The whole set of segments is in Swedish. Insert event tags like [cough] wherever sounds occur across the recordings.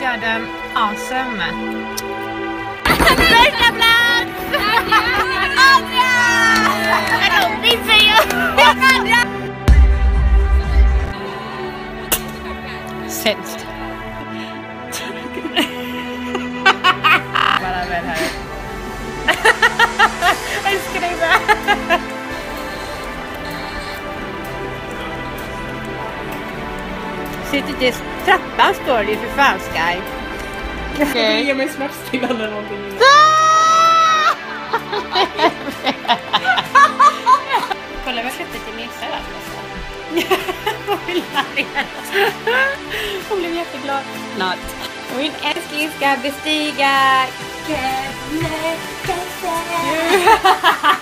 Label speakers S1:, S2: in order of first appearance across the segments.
S1: gör den awesome.
S2: Första plats! [laughs] Andra! Robin säger!
S1: Sämst. Bara väl här. Älskar dig med. Sitt inte i [laughs] [laughs] trappan står det ju för fan Sky. Okej.
S3: Ge mig smärtstillande eller någonting. [laughs]
S1: Kolla vad köpte till Nisse alltså. [laughs] Hon blev jätteglad. Snart. Min älskling ska bestiga Kebnekaise. [laughs]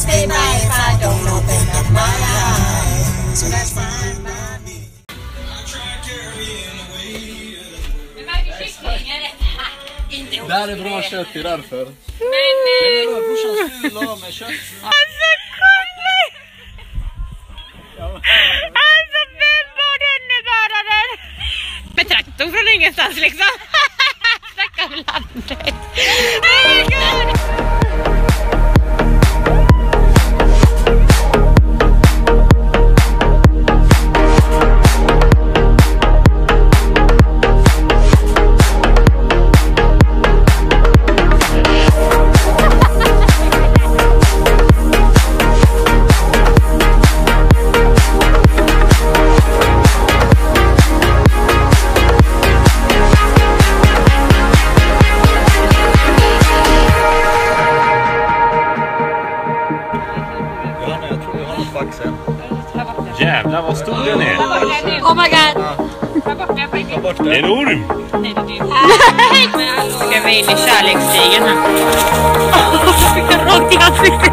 S4: Pass me by if I don't open up my eyes. So that's fine by me. I try carrying away.
S5: Det här är bra kött, det är därför. Det var brorsans fylla med kött.
S1: Alltså kolla! Alltså vem var denne bäraren? Med traktor från ingenstans liksom. [laughs] Snacka om
S6: Det är en orm!
S1: Ska vi in i kärleksstigen här? [laughs] Fick jag rakt i ansiktet?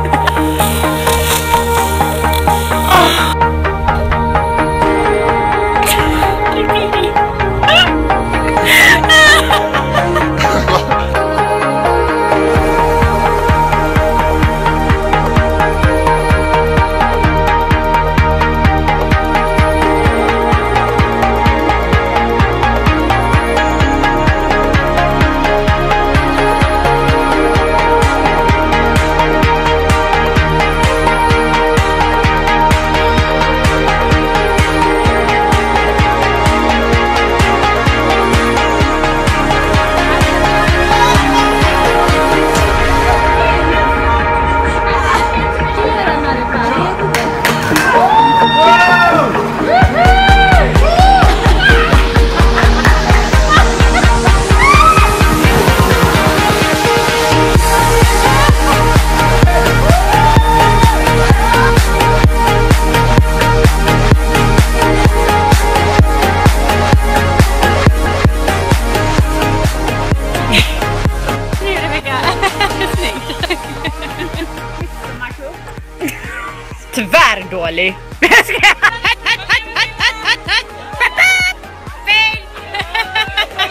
S1: Fel! [laughs]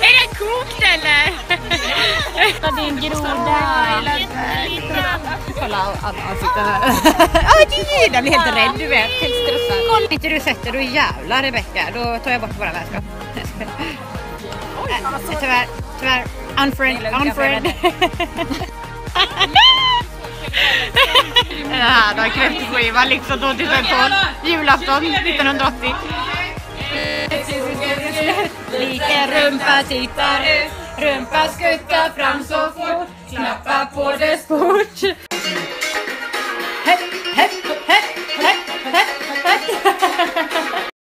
S1: Är den kokt eller?
S2: Det är en groda.
S1: Kolla ansiktet [laughs] här. Gud, jag blir helt rädd du vet. Helt stressad. Kolla inte du sätter då jävlar Rebecka. Då tar jag bort våra vänskap. Tyvärr, tyvärr. Unfriend, unfriend. [laughs] Det här då, kräftskiva liksom 2012. Julafton 1980. Liten rumpa tittar ut, rumpa skuttar fram så fort, knappa på dess port. Hepp, hepp, hepp, hepp, hepp, hepp.